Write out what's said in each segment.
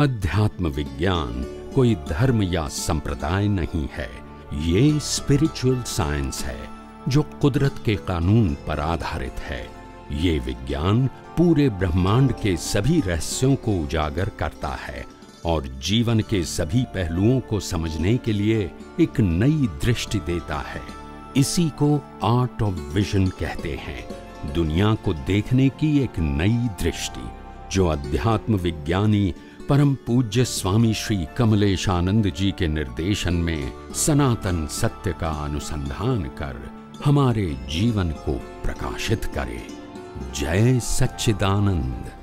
अध्यात्म विज्ञान कोई धर्म या संप्रदाय नहीं है। ये स्पिरिचुअल साइंस है, जो कुदरत के कानून पर आधारित है। ये विज्ञान पूरे ब्रह्मांड के सभी रहस्यों को उजागर करता है और जीवन के सभी पहलुओं को समझने के लिए एक नई दृष्टि देता है। इसी को आर्ट ऑफ़ विजन कहते हैं। दुनिया को देखने की एक नई दृष्टि, जो अध्यात्म विज्ञानी परम पूज्य स्वामी श्री कमलेशानंद जी के निर्देशन में सनातन सत्य का अनुसंधान कर हमारे जीवन को प्रकाशित करे जय सच्चिदानंद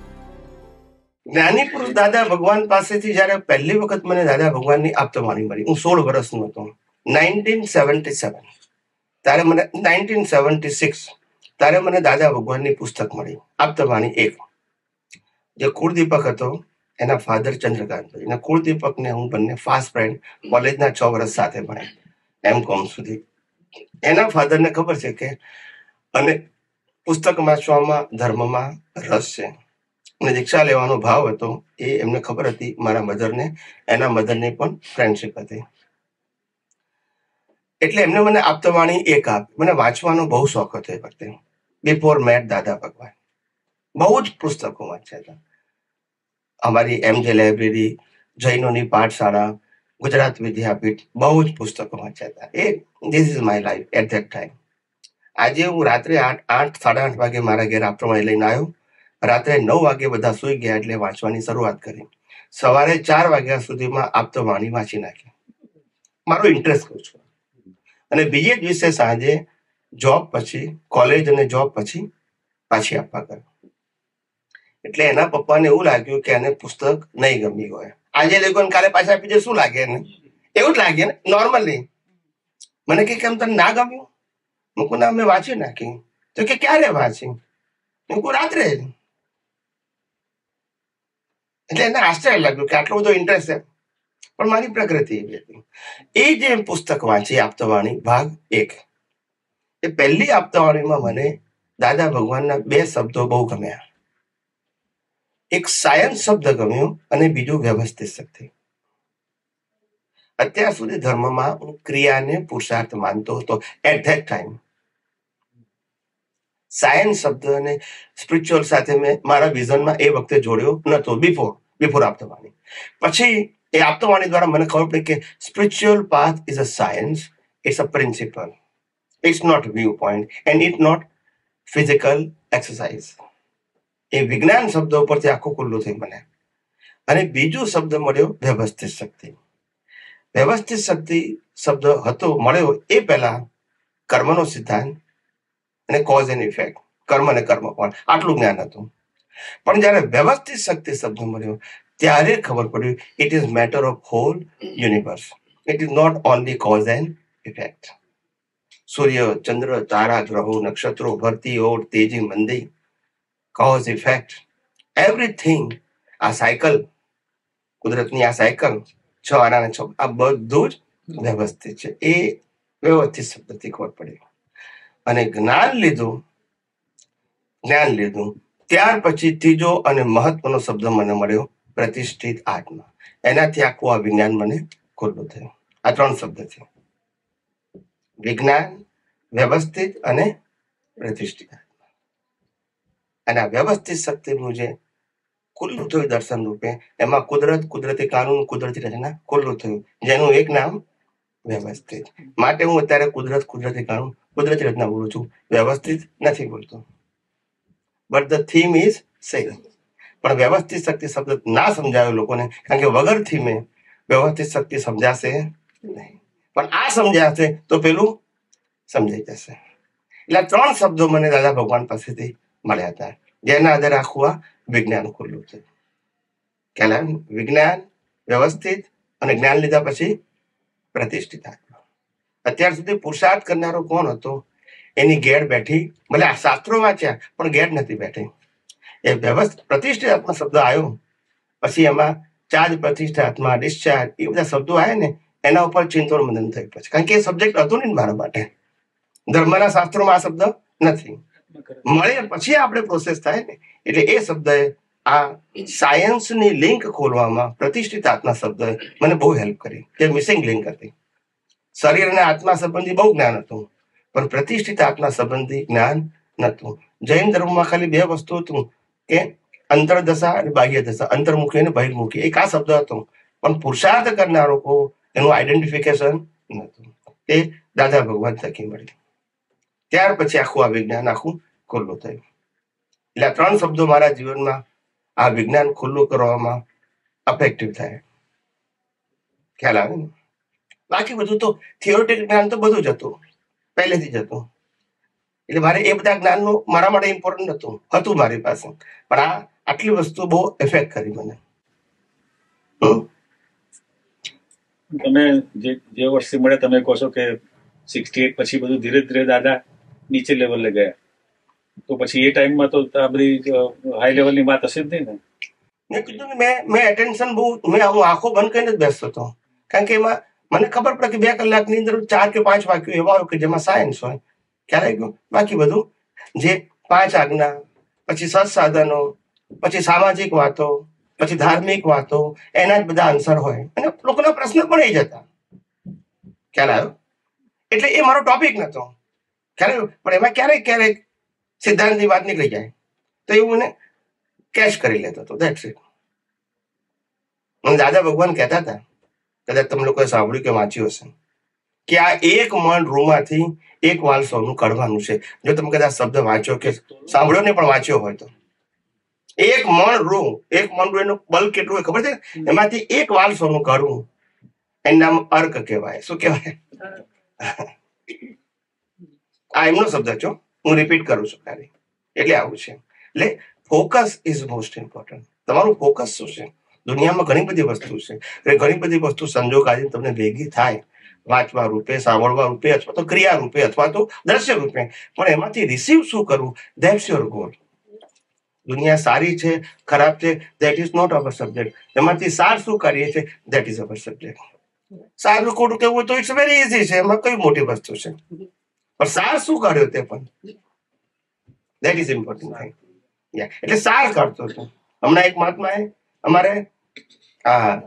જ્ઞાની પુરુષ દાદા ભગવાન પાસેથી જ્યારે પહેલી વખત મને દાદા ભગવાનની આપતવાણી મળી હું સોળ વર્ષનો હતો નાઇન્ટીન સેવન્ટી સેવન ત્યારે મને નાઇન્ટીન સેવન્ટી સિક્સ ત્યારે મને દાદા ભગવાનની પુસ્તક મળી આપતવાણી એક જે કુળદીપક હતો એના ફાધર ચંદ્રકાંત એના કુળદીપકને હું બંને ફાસ્ટ ફ્રેન્ડ કોલેજના છ વર્ષ સાથે ભણ્યા એમ કોમ સુધી એના ફાધરને ખબર છે કે અને પુસ્તક વાંચવામાં ધર્મમાં રસ છે. અને દીક્ષા લેવાનો ભાવ હતો એ એમને ખબર હતી મારા મધરને એના મધરની પણ ફ્રેન્ડશિપ હતી. એટલે એમને મને આપતવાણી એક આપ. મને વાંચવાનો બહુ શોખ હતો એ વખતે. બિફોર મેટ દાદા ભગવાન. બહુ જ પુસ્તકો વાંચ્યા હતા. અમારી એમ જે લાઇબ્રેરી જૈનોની પાઠશાળા, ગુજરાત વિદ્યાપીઠ, બહુ જ પુસ્તકો વાંચ્યા હતા એ this is my life at that time આજે હું રાત્રે આઠ આઠ, સાડા આઠ વાગે મારા ઘેર આપતવાણી લઈને આવ્યો. રાત્રે નવ વાગે બધા સુઈ ગયા એટલે વાંચવાની શરૂઆત કરી. સવારે ચાર વાગ્યા સુધીમાં આપતો વાણી વાંચી નાખી મારો ઇન્ટરેસ્ટ કહું છું. અને બીજે દિવસે સાંજે જોબ પછી કોલેજ અને જોબ પછી પાછી આપવા ગયો. એટલે એના પપ્પાને એવું લાગ્યું કે એને પુસ્તક નહીં ગમી હોય. આજે લોકોને કાલે પાછા આપી દે, શું લાગે એને? એવું જ લાગે ને નોર્મલી મને કે કેમ તને ના ગમ્યું? મૂકું ના, મેં વાંચી નાખી. તો કે, ક્યારે વાંચી? મૂકું રાત્રે. એટલે એને આશ્ચર્ય લાગ્યું કે આટલો બધો ઇન્ટરેસ્ટ છે પણ મારી પ્રકૃતિ એવી હતી. એ જે પુસ્તક વાંચી આપતવાણી, ભાગ એક. એ પહેલી આપતવાણીમાં મને દાદા ભગવાનના બે શબ્દો બહુ ગમ્યા. એક સાયન્સ શબ્દ ગમ્યો અને બીજું વ્યવસ્થિત શક્તિ અત્યાર સુધી ધર્મમાં હું ક્રિયાને પુરુષાર્થ માનતો હતો એટ ધેટ ટાઈમ સાયન્સ શબ્દ અને સ્પિરિચ્યુઅલ સાથે મેં મારા વિઝનમાં એ વખતે જોડ્યો નતો બિફોર બિફોર આપતવાણી પછી એ આપતવાણી દ્વારા મને ખબર પડી કે spiritual path is a science it's a principle it's not viewpoint and it not physical exercise એ વિજ્ઞાન શબ્દો પરથી આખું ખુલ્લું થઈ મને. અને બીજો શબ્દ મળ્યો વ્યવસ્થિત શક્તિ. વ્યવસ્થિત શક્તિ શબ્દ હતો, મળ્યો એ પહેલા કર્મનો સિદ્ધાંત અને કોઝ એન્ડ ઇફેક્ટ કર્મ અને કર્મ પણ, આટલું જ્ઞાન હતું. પણ જ્યારે વ્યવસ્થિત શક્તિ શબ્દ મળ્યો, ત્યારે ખબર પડ્યું it is matter of whole universe it is not only cause and effect સૂર્ય, ચંદ્ર, તારા, ગ્રહો, નક્ષત્રો ભરતી ઓટ તેજી, મંદી કોઝ ઇફેક્ટ એવરીથિંગ આ સાયકલ કુદરતની આ સાયકલ છ આના છ, આ બધું જ વ્યવસ્થિત છે. એ વ્યવસ્થિત શબ્દથી ખબર પડી. અને જ્ઞાન લીધું જ્ઞાન લીધું, ત્યાર પછી ત્રીજો અને મહત્વનો શબ્દ મને મળ્યો, પ્રતિષ્ઠિત આત્મા. એનાથી આખું આ વિજ્ઞાન મને ખુલ્લું થયું. આ ત્રણ શબ્દ છે. વિજ્ઞાન, વ્યવસ્થિત અને પ્રતિષ્ઠિત. અને આ વ્યવસ્થિત શક્તિનું જે ખુલ્લું થયું દર્શન રૂપે, એમાં કુદરત, કુદરતી કાનૂન, કુદરતી રચના ખુલ્લું થયું, જેનું એક નામ વ્યવસ્થિત. માટે હું અત્યારે કુદરત, કુદરતી કાનૂન, કુદરતી રચના બોલું છું. વ્યવસ્થિત નથી બોલતો. But the theme is same પણ વ્યવસ્થિત શક્તિ શબ્દ ના સમજાયો લોકોને, કારણ કે વગર થીમે વ્યવસ્થિત શક્તિ સમજાશે નહીં. પણ આ સમજાશે તો પેલું સમજાઈ જશે. એટલે ત્રણ શબ્દો મને દાદા ભગવાન પાસેથી મળ્યા હતા. જેના આધારે આખું આ વિજ્ઞાન ખુલ્લું છે ખ્યાલ વિજ્ઞાન વ્યવસ્થિત અને જ્ઞાન લીધા પછી પ્રતિષ્ઠિત આત્મા અત્યાર સુધી પુરુષાર્થ કરનારો કોણ હતો એની ગેર બેઠી ભલે આ શાસ્ત્રો વાંચ્યા પણ ગેર નથી બેઠી એ વ્યવસ્થિત પ્રતિષ્ઠિત આત્મા શબ્દ આવ્યો પછી એમાં ચાર્જ પ્રતિષ્ઠા આત્મા ડિસ્ચાર્જ એ બધા શબ્દો આવ્યા ને એના ઉપર ચિંતન મંદન થયું પછી કારણ કે એ સબ્જેક્ટ હતું નહીં મારા માટે ધર્મના શાસ્ત્રોમાં આ શબ્દ નથી મળે પછી આપણે પ્રોસેસ થાય ને. એટલે એ શબ્દ આ સાયન્સની લિંક ખોલવામાં પ્રતિષ્ઠિત આત્મા શબ્દ મને બહુ હેલ્પ કરી. કે મિસિંગ લિંક હતી. શરીર અને આત્મા સંબંધી બહુ જ્ઞાન હતું. પણ પ્રતિષ્ઠિત આત્મા સંબંધી જ્ઞાન નહોતું. જૈન ધર્મમાં ખાલી બે વસ્તુ હતું. કે અંતરદશા અને બાહ્ય દશા અંતર્મુખી અને બહિર્મુખી. એક આ શબ્દ હતો. પણ પુરુષાર્થ કરનારો એનું આઈડેન્ટિફિકેશન નહોતું. એ દાદા ભગવાન થકી મળ્યું ત્યાર પછી આખું આ વિજ્ઞાન આખું ખુલ્લું થયું. એટલે આ ત્રણ શબ્દો મારા જીવનમાં આ વિજ્ઞાન ખુલ્લું કરવામાં અફેક્ટિવ થાય. ખ્યાલ આવે ને? બાકી બધું તો થિયોરિટિક જ્ઞાન તો બધું જ હતું. પહેલેથી જ હતું. એટલે મારે એ બધા જ્ઞાનનું મારા માટે ઇમ્પોર્ટન્ટ હતું હતું મારી પાસે. પણ આ આટલી વસ્તુ બહુ એફેક્ટ કરી મને. તમે જે જે વર્ષથી મળે તમે કહો છો કે સિક્સટી એટ પછી બધું ધીરે ધીરે દાદા નીચે લેવલે ગયા. તો પછી એ ટાઈમમાં તો આ બધી હાઈ લેવલની વાત હશે જ નહીં ને? મેં કીધું ને મેં મેં એટેન્શન બહુ, મેં હું આંખો બંધ કરીને જ બેસતો હતો. કારણ કે એમાં મને ખબર પડે કે બે કલાકની અંદર ચાર કે પાંચ વાક્યો એવા હોય કે જેમાં સાયન્સ હોય. ક્યારે ગયું? બાકી બધું? જે પાંચ આજ્ઞા, પછી સત્સાધનો, પછી સામાજિક વાતો, પછી ધાર્મિક વાતો, એના જ બધા આન્સર હોય. અને લોકોના પ્રશ્ન પણ એ જ હતા. ખ્યાલ આવ્યો? એટલે એ મારો ટોપિક નતો. ખ્યાલ પણ એમાં ક્યારેક ક્યારેક સિદ્ધાંતની વાત નીકળી જાય. તો એવું મને કેશ કરી લેતો હતો. દેટ્સ ઇટ મને દાદા ભગવાન કહેતા હતા, કદાચ તમે લોકોએ સાંભળ્યું કે વાંચ્યું હશે, કે આ એક મણ રૂમાંથી એક વાલ સોનું કાઢવાનું છે. જો તમે કદાચ શબ્દ વાંચ્યો કે સાંભળ્યો ને પણ વાંચ્યો હોય તો. એક મણ રૂ, એક મણ રૂ એનું બલ કેટલું હોય ખબર છે? એમાંથી એક વાલ સોનું કાઢવું. એનું નામ અર્ક કહેવાય. શું કહેવાય? આ એમનો શબ્દ છો, હું. રિપીટ કરું છું ખાલી. એટલે આવું છે. એટલે ફોકસ ઇઝ મોસ્ટ ઇમ્પોર્ટન્ટ તમારું ફોકસ શું છે? દુનિયામાં ઘણી બધી વસ્તુ છે. એટલે ઘણી બધી વસ્તુ સંજોગ આજે તમને ભેગી થાય. વાંચવા રૂપે, સાંભળવા રૂપે, અથવા તો ક્રિયા રૂપે, અથવા તો દ્રશ્ય રૂપે. પણ એમાંથી રિસીવ શું કરવું? દેટ્સ યોર ગોલ દુનિયા સારી છે, ખરાબ છે that is not our subject એમાંથી સાર શું કરીએ છે દેટ ઇઝ અવર સબ્જેક્ટ સારું ખોટું કેવું તો ઇટ્સ વેરી ઇઝી છે. એમાં કઈ મોટી વસ્તુ છે? પણ સાર શું કાઢ્યો તે પણ? દેટ ઇઝ ઇમ્પોર્ટન્ટ થિંગ એટલે સાર કાઢતો હતો. હમણાં એક મહાત્મા અમારે આ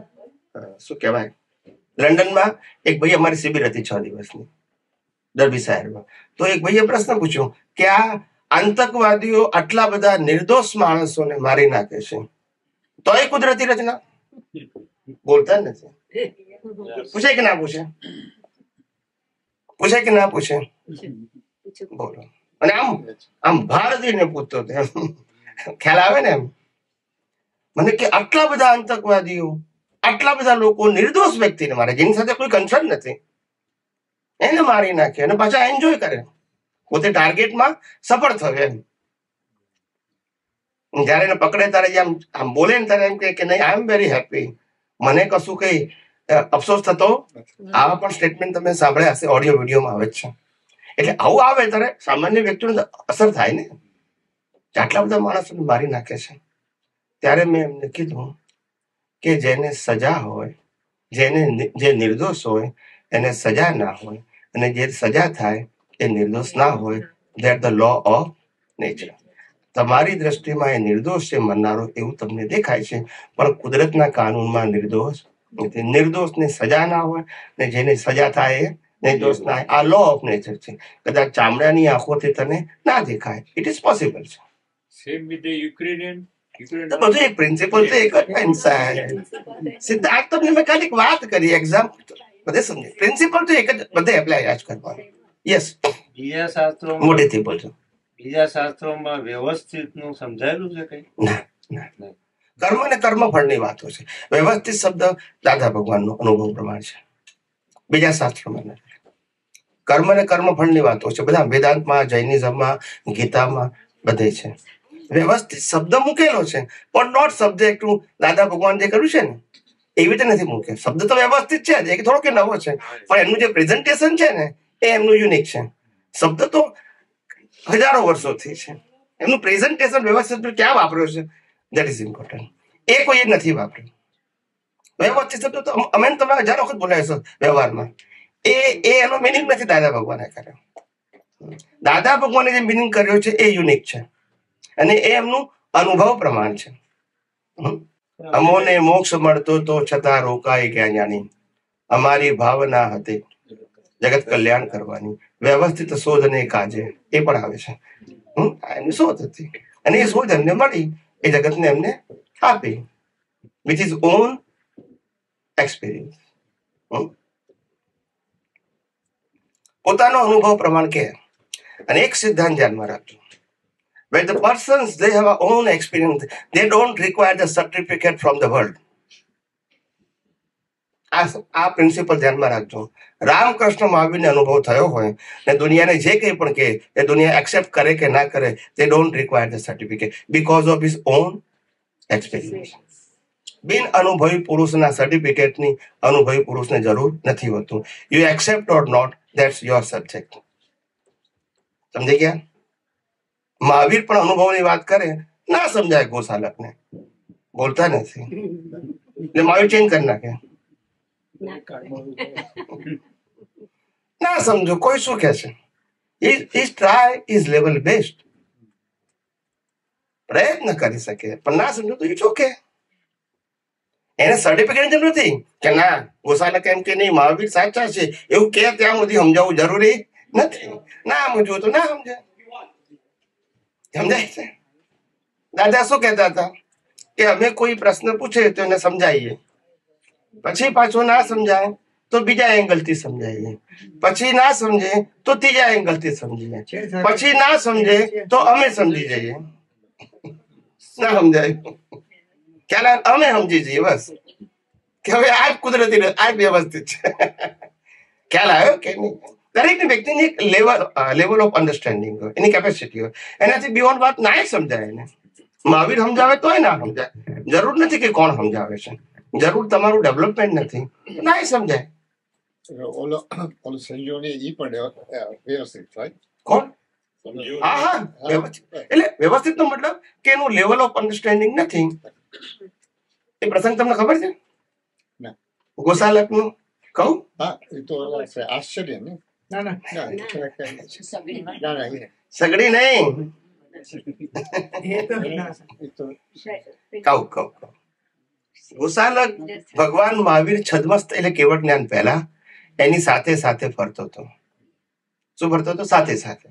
શું કહેવાય? લંડનમાં એક ભાઈ અમારી શિબિર હતી છ દિવસની દરબી શહેરમાં. તો એક ભાઈએ પ્રશ્ન પૂછ્યો કે આ આતંકવાદીઓ આટલા બધા નિર્દોષ માણસોને મારી નાખે છે. તો એ કુદરતી રચના? બોલતા નથી. પૂછે કે ના પૂછે? પૂછે કે ના પૂછે? બોલો. અને આમ આમ ભારતીયને પૂછતો હતો. ખ્યાલ આવે ને એમ? મને કે આટલા બધા આતંકવાદીઓ આટલા બધા લોકો નિર્દોષ વ્યક્તિને મારે જેની સાથે કોઈ કન્સર્ન નથી. એને મારી નાખે અને પાછા એન્જોય કરે. પોતે ટાર્ગેટમાં સફળ થયો એમ. જયારે એને પકડે ત્યારે આમ આમ બોલે ને ત્યારે એમ કે નહીં આઈ એમ વેરી હેપી મને કશું કઈ અફસોસ થતો આવા પણ સ્ટેટમેન્ટ તમે સાંભળ્યા હશે ઓડિયો વિડીયોમાં આવે જ છે. એટલે આવું આવે ત્યારે સામાન્ય વ્યક્તિને અસર થાય ને. આટલા બધા માણસોને મારી નાખે છે. ત્યારે મેં એમને કીધું કે જેને સજા હોય જેને જે નિર્દોષ હોય એને સજા ના હોય અને જે સજા થાય એ નિર્દોષ ના હોય that the law of nature તમારી દ્રષ્ટિમાં એ નિર્દોષ છે મરનારો એવું તમને દેખાય છે પણ કુદરતના કાનૂનમાં નિર્દોષ નિર્દોષને સજા ના હોય ને જેને સજા થાય એ નિર્દોષ ના આ લો ઓફ નેચર છે. કદાચ ચામડાની આંખોથી તને ના દેખાય. ઇટ ઇઝ પોસિબલ છે સેમ વિથ યુક્રેનિયન તો બધું એક પ્રિન્સિપલ તો એક જ ઇન્સાન સિદ્ધાર્થ તમને મેં ખાલી વાત કરી એક્ઝામ બધે સમજે પ્રિન્સિપલ તો એક જ બધે એપ્લાય જ કરવાનું. યસ બીજા શાસ્ત્રોમાં મોટેથી બોલજો. બીજા શાસ્ત્રોમાં વ્યવસ્થિતનું સમજાયેલું છે કઈ? ના. ના. કર્મ અને કર્મફળની વાતો છે. વ્યવસ્થિત શબ્દ દાદા ભગવાનનો અનુભવ પ્રમાણ છે. બીજા શાસ્ત્રોમાં નથી. કર્મ અને કર્મફળની વાતો છે. બધા વેદાંતમાં, જૈનિઝમમાં, ગીતામાં બધે છે. વ્યવસ્થિત શબ્દ મૂકેલો છે. પણ નોટ સબ્જેક્ટ ટુ દાદા ભગવાન જે કર્યું છે ને, એવી રીતે નથી મૂકે શબ્દ તો વ્યવસ્થિત છે જ. એક થોડો કે નવો છે. પણ એમનું જે પ્રેઝન્ટેશન છે ને, એ એમનું યુનિક છે. શબ્દ તો હજારો વર્ષોથી છે. એમનું પ્રેઝન્ટેશન વ્યવસ્થિત ક્યાં વાપર્યો છે? દેટ ઇઝ ઇમ્પોર્ટન્ટ એ કોઈએ નથી વાપર્યું. વ્યવસ્થિત શબ્દ તો અમે તમે હજાર વખત બોલાય છો વ્યવહારમાં. એ એ એનો મિનિંગ નથી દાદા ભગવાને કર્યો. દાદા ભગવાને જે મિનિંગ કર્યો છે એ યુનિક છે. અને એ એમનું અનુભવ પ્રમાણ છે. અમોને મોક્ષ મળતો તો છતાં રોકાય ગયા જાણી અમારી ભાવના હતી જગત કલ્યાણ કરવાની. વ્યવસ્થિત શોધને કાજે. એ પણ આવે છે. એમની શોધ હતી. અને એ શોધ એમને મળી. એ જગતને એમને આપી વિચ ઇઝ ઓન એક્સપિરિયન્સ પોતાનો અનુભવ પ્રમાણ કે અને એક સિદ્ધાંત ધ્યાનમાં રાખજો when the persons they have a own experience they don't require the certificate from the world આ આ પ્રિન્સિપલ ધ્યાનમાં રાખજો. રામકૃષ્ણ મહાવીરને અનુભવ થયો હોય ને દુનિયાને જે કંઈ પણ કહે, એ દુનિયા એક્સેપ્ટ કરે કે ના કરે તે don't require the certificate because of his own experience બિન અનુભવી પુરુષના સર્ટિફિકેટની અનુભવી પુરુષને જરૂર નથી હોતું. You accept or not that's your subject સમજી ગયા? મહાવીર પણ અનુભવની વાત કરે, ના સમજાય ગોસાલકને બોલતા નથી. એટલે મહાવીર ચેન્જ કરી નાખે. ના સમજો કોઈ શું કે છે? Is try is level best પ્રયત્ન કરી શકે પણ ના સમજો તો ઇટ્સ ઓકે એને સર્ટિફિકેટ જરૂર નથી કે ના ગોસાલક કેમ કે નહીં મહાવીર સાચા છે એવું કે ત્યાં સુધી સમજાવવું જરૂરી નથી. ના સમજવું તો ના સમજાય સમજાય છે? દાદા શું કહેતા હતા? કે અમે કોઈ પ્રશ્ન પૂછે તો એને સમજાવીએ પછી પાછું ના સમજાય તો બીજા એંગલથી સમજાવીએ પછી ના સમજે તો ત્રીજા એંગલથી સમજીએ પછી ના સમજે તો અમે સમજી જઈએ. ના સમજાય. ખ્યાલ અમે સમજી જઈએ બસ. કે હવે આ જ કુદરતી આ જ વ્યવસ્થિત છે. ખ્યાલ આવ્યો કે નહીં? દરેક વ્યક્તિની એક લેવલ લેવલ ઓફ અન્ડરસ્ટેન્ડિંગ હોય એની કેપેસિટી હોય. એનાથી બિયોન્ડ વાત ના સમજાય એને. મહાવીર સમજાવે તોય ના સમજાય. જરૂર નથી કે કોણ સમજાવે છે. જરૂર તમારું ડેવલપમેન્ટ નથી. ના સમજાય. ઓલો ઓલો સંજોને ઈ પણ વ્યવસ્થિત થાય. કોણ? હા હા. વ્યવસ્થિત. એટલે વ્યવસ્થિત નો મતલબ કે એનું લેવલ ઓફ અન્ડરસ્ટેન્ડિંગ નથી. એ પ્રસંગ તમને ખબર છે? ના. ગોસાલકનું કહું? હા એ તો આશ્ચર્ય ને? ના સગડી નહીં. કહું કહું કહું. ગોસાલક ભગવાન મહાવીર છદ્મસ્ત એટલે કેવળ જ્ઞાન પહેલા એની સાથે સાથે ફરતો હતો. શું ફરતો હતો? સાથે સાથે.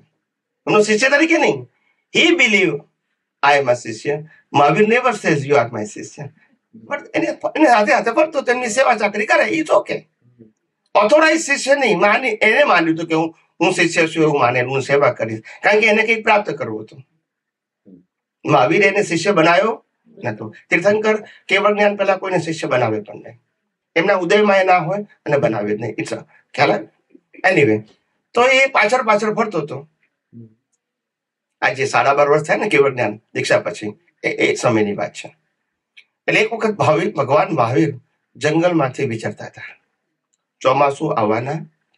એમનો શિષ્ય તરીકે નહીં. હી બિલીવ આઈ એમ શિષ્ય. Mahavir never says you are my શિષ્ય. બટ એને એને સાથે સાથે ફરતો હતો એમની સેવા ચાકરી કરે ઇઝ ઓકે ઓથોરાઇઝ શિષ્ય નહીં. માની એને માન્યું હતું કે હું હું શિષ્ય છું એવું માને હું સેવા કરીશ. કારણ કે એને કંઈક પ્રાપ્ત કરવું હતું. મહાવીર એને શિષ્ય બનાવ્યો. નતો તીર્થંકર કેવળ જ્ઞાન પહેલા કોઈને શિષ્ય બનાવે પણ નહીં. એમના ઉદયમાં એ ના હોય અને બનાવે જ નહીં. ઇટ્સ ખ્યાલ એનીવે તો એ પાછળ પાછળ ફરતો હતો. આજે સાડા બાર વર્ષ થાય ને કેવળ જ્ઞાન. દીક્ષા પછી. એ એ સમયની વાત છે. એટલે એક વખત ભાવિ, ભગવાન મહાવીર જંગલમાંથી વિચારતા હતા. ચોમાસું આવવાના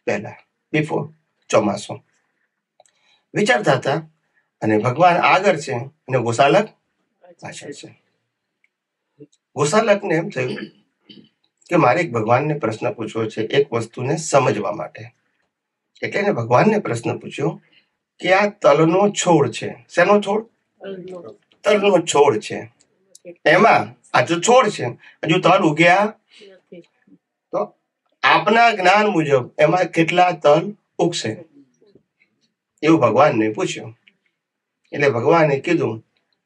પહેલા બિફોર ચોમાસું. વિચારતા હતા અને ભગવાન આગળ છે અને ગોસાલક પાછળ છે. ગોસાલકને એમ થયું કે મારે એક ભગવાનને પ્રશ્ન પૂછવો છે એક વસ્તુને સમજવા માટે. એટલે એને ભગવાનને પ્રશ્ન પૂછ્યો કે આ તલનો છોડ છે. શેનો છોડ? તલનો છોડ છે. એમાં આ જો છોડ છે, હજુ તલ ઉગ્યા તો આપના જ્ઞાન મુજબ એમાં કેટલા તલ ઉગશે? એવું ભગવાનને પૂછ્યું. એટલે ભગવાને કીધું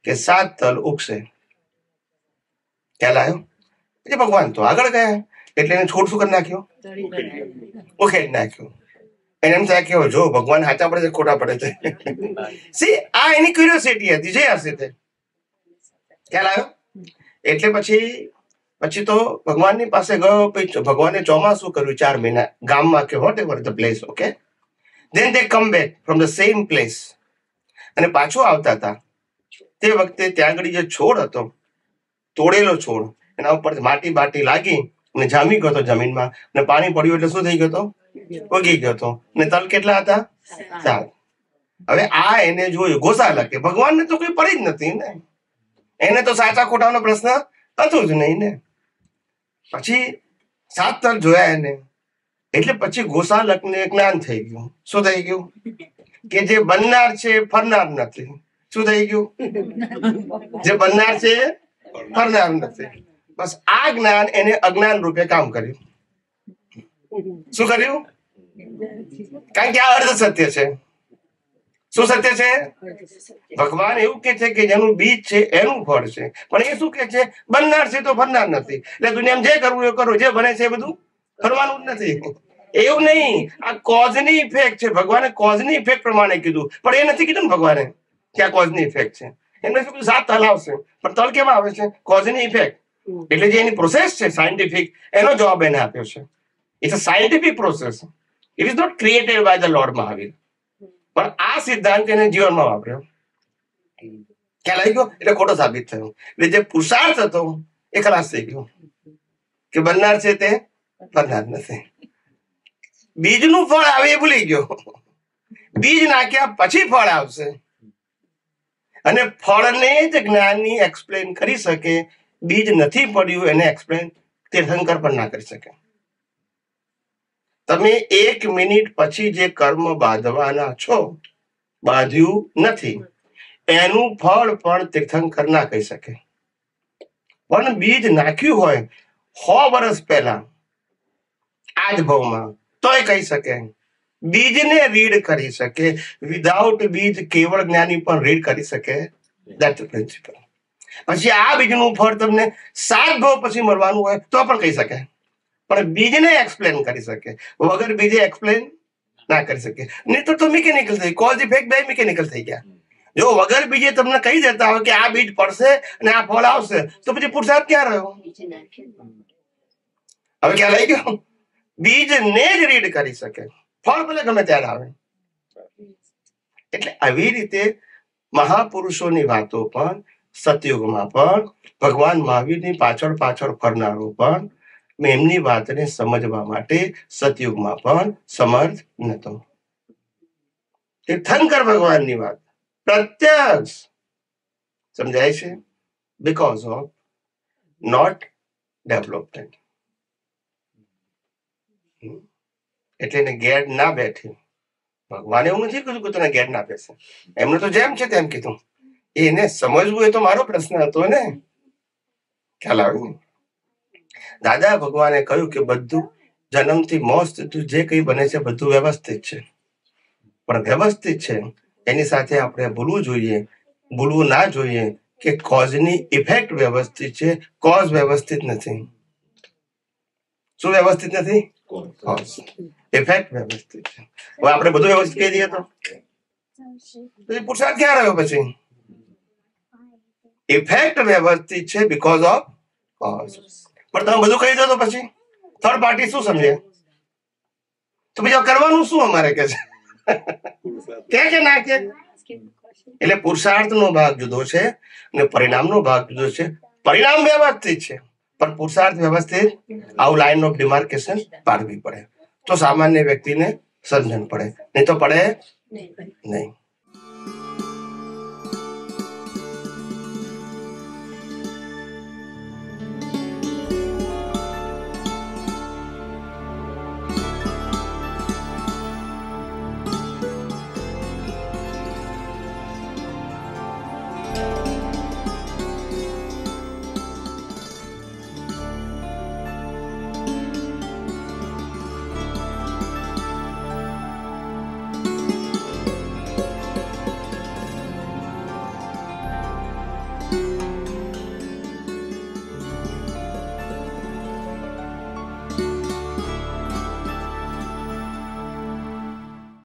કે સાત તલ ઉગશે. ખ્યાલ આવ્યો? પછી ભગવાન તો આગળ ગયા? એટલે એને છોડ શું કરી નાખ્યો ઉખેડી નાખ્યો. એને એમ થાય કે જો ભગવાન સાચા પડે છે ખોટા પડે છે. સી આ એની ક્યુરિયોસિટી હતી જે હશે તે. ખ્યાલ આવ્યો? એટલે પછી પછી તો ભગવાનની પાસે ગયો પછી ભગવાને ચોમાસું કર્યું ચાર મહિના. ગામમાં કે whatever the place okay then they come back from the same place અને પાછો આવતા હતા. તે વખતે ત્યાં આગળ જે છોડ હતો તોડેલો છોડ. એના ઉપર માટી બાટી લાગી અને જામી ગયો હતો જમીનમાં. અને પાણી પડ્યું એટલે શું થઈ ગયો હતો? ઉગી ગયો હતો. અને તલ કેટલા હતા? સાત. હવે આ એને જોયું. ગોસાલા કે ભગવાનને તો કોઈ પડી જ નથી ને. એને તો સાચા ખોટાનો પ્રશ્ન હતો જ નહીં ને. પછી સાત તલ જોયા એને. એટલે પછી ગોસાલકને જ્ઞાન થઈ ગયું. શું થઈ ગયું? કે જે બનનાર છે ફરનાર નથી. શું થઈ ગયું? જે બનનાર છે એ નથી. બસ આ જ્ઞાન એને અજ્ઞાન રૂપે કામ કર્યું. શું કર્યું? કારણ કે આ અર્ધ સત્ય છે. શું સત્ય છે? ભગવાન એવું કે છે કે જેનું બીજ છે એનું ફળ છે. પણ એ શું કે છે? બનનાર છે તો ફરનાર નથી. એટલે દુનિયામાં જે કરવું એ કરો. જે બને છે એ બધું ફરવાનું જ નથી. એવું નહીં. આ કોઝની ઇફેક્ટ છે. ભગવાને કોઝની ઇફેક્ટ પ્રમાણે કીધું. પણ એ નથી કીધું ને ભગવાને કે આ કોઝની ઇફેક્ટ છે. એમને શું સાત તલ આવશે. પણ તલ કેમાં આવે છે? કોઝની ઇફેક્ટ એટલે જે એની પ્રોસેસ છે સાયન્ટિફિક એનો જવાબ એને આપ્યો છે. It's a scientific process it is not created by the lord Mahavir પણ આ સિદ્ધાંત એને જીવનમાં વાપર્યો. ખ્યાલ આવી ગયો? એટલે ખોટો સાબિત થયો. એટલે જે પુરુષાર્થ હતો એ ખલાસ થઈ ગયો. કે બનનાર છે તે બનનાર નથી. બીજનું ફળ આવે એ ભૂલી ગયો. બીજ નાખ્યા પછી ફળ આવશે. અને ફળને જ જ્ઞાની એક્સપ્લેન કરી શકે, બીજ નથી પડ્યું એને એક્સપ્લેન તીર્થંકર પણ ના કરી શકે. તમે એક મિનિટ પછી જે કર્મ બાંધવાના છો, બાંધ્યું નથી, એનું ફળ પણ તીર્થંકર ના કહી શકે. પણ બીજ નાખ્યું હોય, સો વર્ષ પહેલા, આજ ભાવમાં, તોય કહી શકે. બીજને રીડ કરી શકે. વિધાઉટ બીજ કેવળ જ્ઞાની પણ રીડ કરી શકે. દેટ પ્રિન્સિપલ પછી આ બીજનું ફળ તમને સાત ભાવ પછી મળવાનું હોય તો પણ કહી શકે. પણ બીજને એક્સપ્લેન કરી શકે. વગર બીજે એક્સપ્લેન ના કરી શકે. નહીં તો તો મિકેનિકલ થઈ કોઝ ઇફેક્ટ બે મિકેનિકલ થઈ ગયા. જો વગર બીજે તમને કહી દેતા હોય કે આ બીજ પડશે અને આ ફળ આવશે તો પછી પુરુષાર્થ ક્યાં રહ્યો? હવે ક્યાં લઈ ગયો? બીજને જ રીડ કરી શકે. ફળ ભલે ગમે ત્યારે આવે. એટલે આવી રીતે મહાપુરુષોની વાતો પણ, સતયુગમાં પણ, ભગવાન મહાવીરની પાછળ પાછળ ફરનારો પણ એમની વાતને સમજવા માટે સતયુગમાં પણ સમર્થ નતો તીર્થંકર ભગવાનની વાત. પ્રત્યક્ષ. સમજાય છે? બીકોઝ ઓફ નોટ ડેવલપમેન્ટ એટલે એને ઘેર ના બેઠી. ભગવાને એવું નથી કીધું કે તને ઘેર ના બેસે. એમને તો જેમ છે તેમ કીધું. એને સમજવું એ તો મારો પ્રશ્ન હતો ને. ખ્યાલ આવ્યું? દાદા ભગવાને કહ્યું કે બધું જન્મથી મોસ્ત તું જે કંઈ બને છે બધું વ્યવસ્થિત છે. પણ વ્યવસ્થિત છે એની સાથે આપણે ભૂલવું જોઈએ ભૂલવું ના જોઈએ કે કોઝની ઇફેક્ટ વ્યવસ્થિત છે કોઝ વ્યવસ્થિત નથી. શું વ્યવસ્થિત નથી? કોઝ ઇફેક્ટ વ્યવસ્થિત છે. હવે આપણે બધું વ્યવસ્થિત કહી દઈએ તો? પુરુષાર્થ ક્યાં રહ્યો પછી? ઇફેક્ટ વ્યવસ્થિત છે બીકોઝ ઓફ કોઝ પણ તમે બધું કહી દો તો પછી? થર્ડ પાર્ટી શું સમજે? તો બીજા કરવાનું શું અમારે કે છે? કે કે ના કે? એટલે પુરુષાર્થનો ભાગ જુદો છે અને પરિણામનો ભાગ જુદો છે. પરિણામ વ્યવસ્થિત છે. પણ પુરુષાર્થ વ્યવસ્થિત આવું લાઈન ઓફ ડિમાર્કેશન પાડવી પડે. તો સામાન્ય વ્યક્તિને સમજણ પડે. નહીં તો પડે. નહીં.